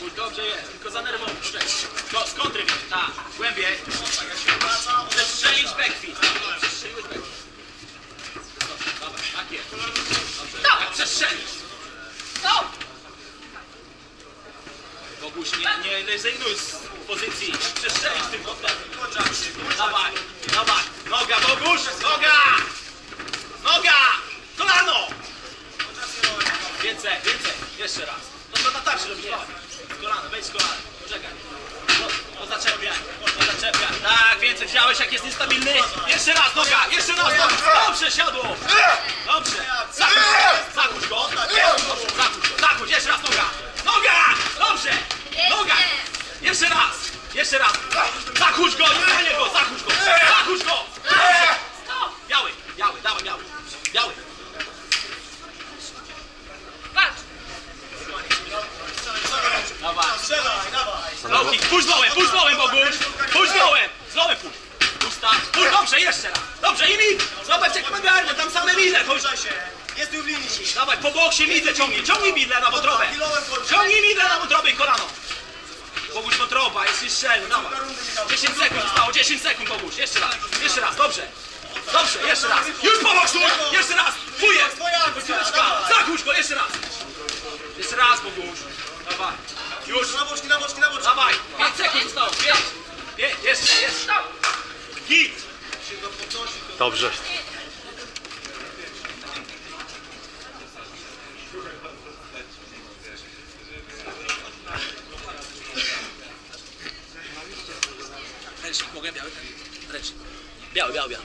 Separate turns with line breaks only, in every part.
ból, dobrze jest, tylko za nerwowy, cześć. To, skąd rybisz? Tak, głębiej.
Zestrzelić
backfit. Przestrzeliłeś backfit. Dobra, tak jest. Dobra, przestrzelisz. Stop! Boguś, nie, nie rezygnuj z pozycji. Przestrzelisz tym podpadem. Dawaj, dawaj. Noga, Boguś, noga! Noga! Kolano! Więcej, więcej, jeszcze raz. Na tarczy robię. Z kolana, wejdź z kolana. Poczekaj. No, to zaczepiaj, to zaczepiaj. Tak, więcej. Widziałeś jak jest niestabilny? Jeszcze raz, noga, jeszcze raz. Dobrze, dobrze siadło. Dobrze. Zakuć, zakuć go. Dobrze, zakuć go. Zakuć, jeszcze raz noga. Noga! Dobrze. Noga. Jeszcze raz. Jeszcze raz. Zakuć go, nie niego, zakuć go. Zakuć go. Dobrze. Biały, biały, dawaj biały. Biały.
Patrz!
Dawaj.
Strzelaj, dawaj!
Loki, puść dołem, puść dołem, Boguś! Puść dołem! Z dołem puść! Pusta, puść, dobrze, jeszcze raz! Dobrze, i mi! Zobacz jak ma gardę, tam same midle, chodź!
Jest tu w linii!
Dawaj, po boksie midle ciągnij, ciągnij midle na wątrobę! Ciągnij midle na wątrobę i kolano! Boguś wątroba, jest strzelny, dawaj! 10 sekund zostało, 10 sekund, Boguś, jeszcze raz, jeszcze raz, dobrze! Dobrze, jeszcze raz! Już po boksu! Jeszcze raz!
Dawaj.
Zakuć go, jeszcze raz! Jeszcze raz, Boguś! Dawaj! Już!
Na boczki, na boczki, na boczki!
Dawaj! 5 sekund zostało! 5! 5! Jeszcze, jeszcze! Git!
Dobrze.
Ręcznik, mogę biały? Ręcznik. Biały, biały, biały.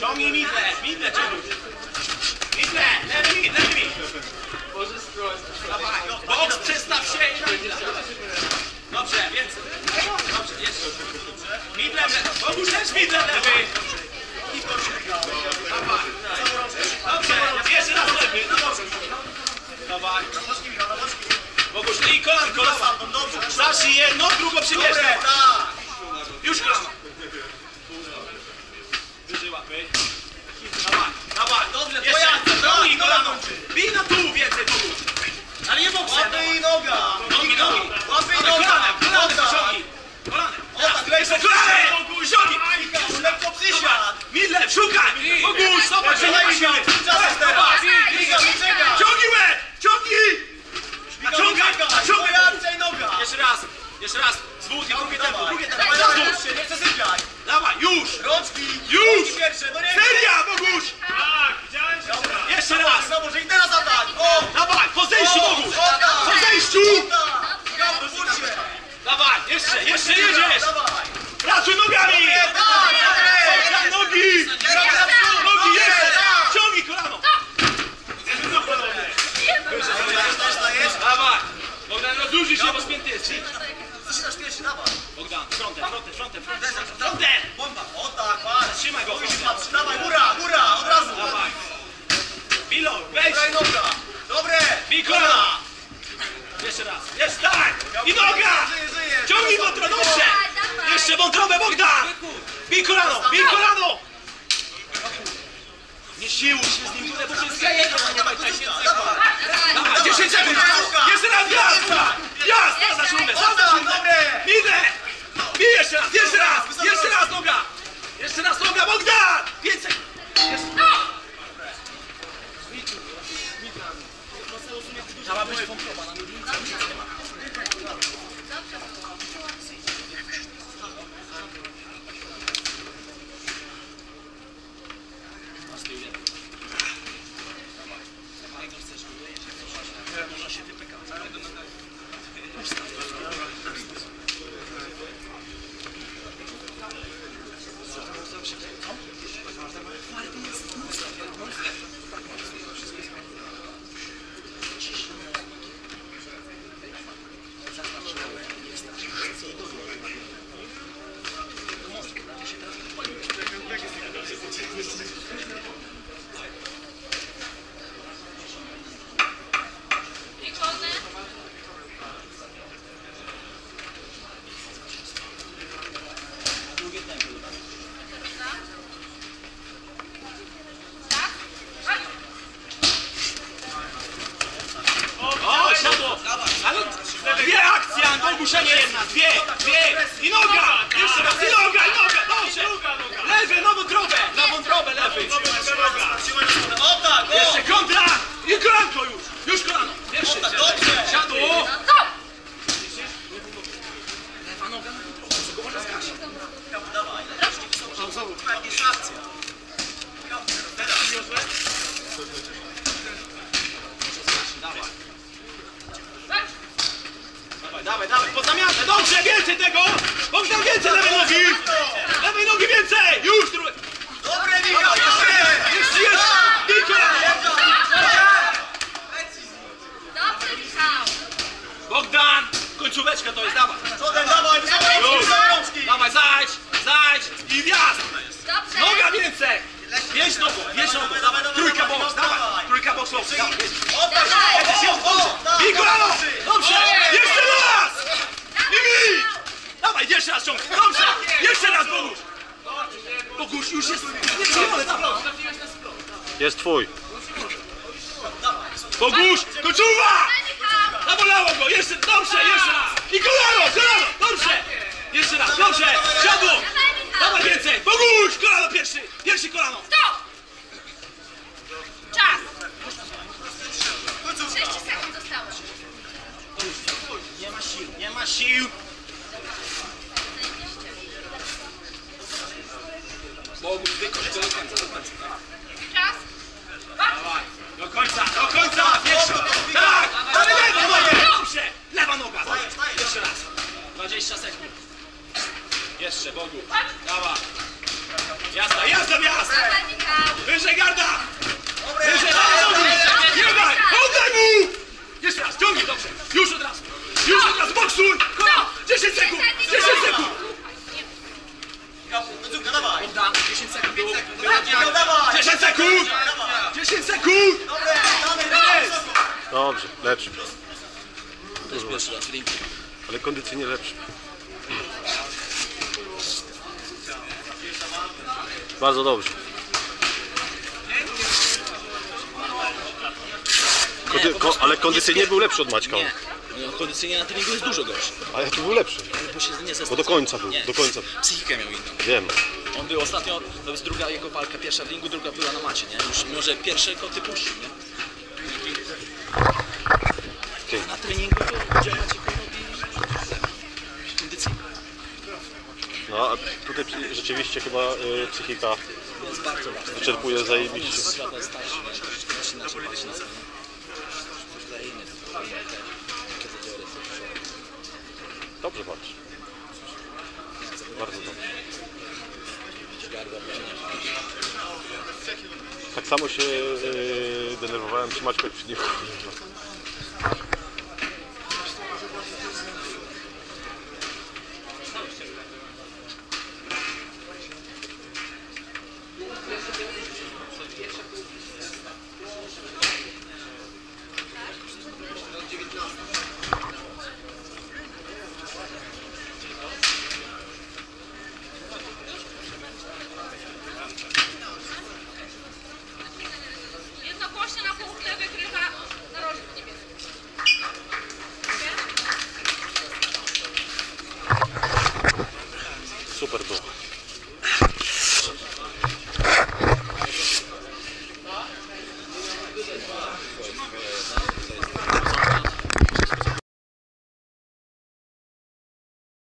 Ciągnij midle, midle ciągnij. Midle, lewy mid, lewy mid.
Może spróbować.
Dawaj, boks przestaw się i na midle. Dobrze, więcej. Dobrze, jeszcze. Midle, Bogusz też midle lewy. Dawaj. Dobrze, jeszcze raz lewy. No dobrze. Dawaj. I.
Sam, dobrze!
Zacznij jedno, drugo przybierz.
Tak!
Już kolano. Wyżej łapy. Dawaj, dawaj.
Dobrze,
Ciągnij
tak,
kolano. Bij na tu więcej, Bogusz. Ale nie boksem.
Łapy i noga!
Nogi, nogi.
Łapy i noga!
Kolanem, kolanem,
O tak.
ciągnij. Kolanem.
O tak, lekko
Kolanem, ciągnij.
Michał, lekko przysiad!
Midle, szukaj. Bogusz, zobacz, że nie ma siły.
Czas jest teraz!
Dawaj.
Michał, czekaj!
Ciągnij łeb, ciągnij. Naciągaj, naciągaj.
Twoja akcja i noga!
Jeszcze raz, jeszcze raz. Zwód i drugie tempo,
Dawaj,
drugie
dawaj,
tempo.
dawaj,
Zwód.
dawaj, nie przesypiaj!
Dawaj, już.
Rączki!
Już.
Rączki pierwsze, no nie!
Seria, Boguś.
Tak, widziałem się.
Dobra.
Jeszcze raz.
Znowu, że i teraz atak! O!
Dawaj, po zejściu, Boguś.
tak.
Po zejściu.
Tak!
Dawaj, jeszcze, jeszcze jedziesz!
Dawaj!
Pracuj nogami!
Tak, tak!
Daj nogi! Nogi jeszcze! Ciągnij kolano! Dawaj! Bogdan, rozluźnij się, bo spięty jest.
Zaczynasz pierwszy, dawaj!
Bogdan, frontem, frontem, frontem, frontem! Frontem!
Bomba! O tak, patrz!
Trzymaj go, frontem.
patrzy, dawaj, góra, góra, od razu!
Dawaj! Bilo, wejdź!
Góra i noga! Dobre!
Bij kolana! Jeszcze raz, jest tak! I noga! Ciągnij wątrobę, dobrze! Jeszcze wątrobę, Bogdan! Bij kolano! Nie siłuj się z nim, bo to jest
Dawaj!
Dawaj, 10 sekund! Jeszcze raz jazda! Jazda za
O
za
dobre!
Idę! Bij jeszcze raz, jeszcze raz! Jeszcze raz noga! Jeszcze raz noga, Bogdan! Więcej! Jeszcze. Chciała być wątroba na miednicy. Masz tył jeden. Jak chcesz, można się wypykać. ogłuszenie jedna, dwie, dwie i noga! Jeszcze raz, i noga, i noga, dobrze! Lewy, nową drogę, nową drogę, lewy.
O tak, o!
Jeszcze kontra i kolanko już, już kolano. Pierwszy,
Dobrze!
siadło.
Stop!
Lewa noga na drogę, co go można zgasić.
Dawaj,
O, znowu.
jest akcja.
Dawaj. Dawaj, dawaj, pod zamianę, dobrze, więcej tego! Bogdan, więcej lewej nogi! Lewej nogi więcej! Już, drugie.
Dobre, Michał!
Jeszcze, jeszcze! I kolano!
Dobrze, Michał!
Bogdan! Końcóweczka to jest, dawaj!
Przodem, dawaj,
Już!
wysoko, rączki!
Dawaj, zajdź! Zajdź! I wjazd!
Dobrze!
Noga więcej! Wjeźdź nogą, wjeźdź nogą! Trójka boks,
dawaj.
Trójka boks, boks, dawaj!
O tak, o, o, o, tak,
I kolano! Dobrze! Jeszcze raz! I mi! Dawaj, jeszcze raz ciągnij! Dobrze! Jeszcze raz, Bogusz! Bogusz, już jest... Nie przyjmę, dawaj!
Jest twój.
Bogusz, koczuwa! Zabolało go! Jeszcze, dobrze, jeszcze raz! I kolano, kolano! Dobrze! Jeszcze raz, dobrze! Siadło! Dawaj więcej! Boguś! Kolano pierwszy! Pierwszy kolano! Ma sił! Boguś, wykończ do końca, do końca.
Czas!
Dawaj, do końca, do końca! Pierwsza! Tak! Dawaj lewą nogę! Dobrze! Lewa noga! Jeszcze raz. 20 sekund. Jeszcze, Bogu. Dawaj. Jazda, jazda, jazda! Wyżej garda! Wyżej, dawaj daj! Oddaj mu! Jeszcze raz, ciągnij, dobrze. Już od razu. Już od razu, boksuj! Kolano! 10 sekund! 10 sekund!
Końcówka, dawaj!
Odda, 10 sekund.
Michał, dawaj!
10 sekund! 10 sekund!
Dobre!
Dobrze, lepszy.
Też pierwszy raz w ringu.
Ale kondycyjnie lepszy. Bardzo dobrze. Kondy, ko, ale kondycyjnie był lepszy od Maćka.
Nie. No, kondycyjnie na treningu jest dużo gorszy.
Ale tu był lepszy.
Bo się nie
Bo do końca był,
Nie.
do końca.
Psychikę miał inną.
Wiem.
On był ostatnio, to jest druga jego walka, pierwsza w ringu, druga była na macie, nie? Już mimo, że pierwsze koty puścił, nie? Na treningu to działa ci kondycyjnie.
No a tutaj rzeczywiście chyba y, psychika
Jest bardzo ważne.
wyczerpuje zajebiście.
Świata starszy, nie? Troszeczkę inaczej patrzy na to, nie?
Dobrze patrz. Bardzo dobrze. Tak samo się y, denerwowałem przy Maćku przy nim.